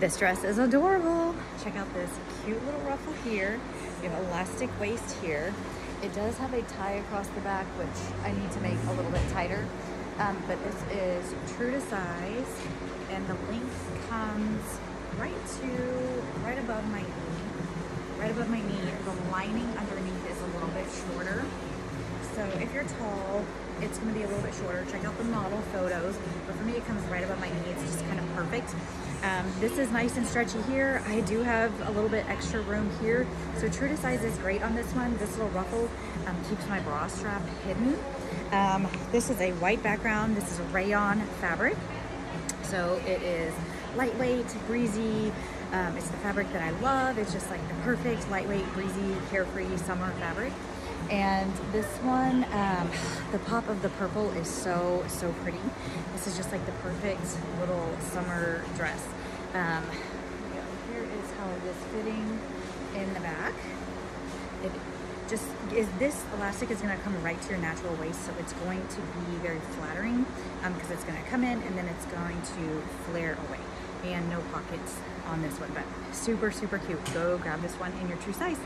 This dress is adorable. Check out this cute little ruffle here. You have elastic waist here. It does have a tie across the back, which I need to make a little bit tighter. Um, but this is true to size and the length comes right to, right above my knee. Right above my knee. The lining underneath is a little bit shorter. So if you're tall, it's gonna be a little bit shorter. Check out the model photos. But for me, it comes right above my knee. It's just kind of perfect. Um, this is nice and stretchy here. I do have a little bit extra room here. So true to size is great on this one. This little ruffle um, keeps my bra strap hidden. Um, this is a white background. This is a rayon fabric. So it is lightweight, breezy. Um, it's the fabric that I love. It's just like the perfect lightweight, breezy, carefree summer fabric. And this one, um, the pop of the purple is so, so pretty. This is just like the perfect little summer dress. Um, here is how it is fitting in the back. It just is this elastic is going to come right to your natural waist so it's going to be very flattering because um, it's going to come in and then it's going to flare away and no pockets on this one but super super cute go grab this one in your true size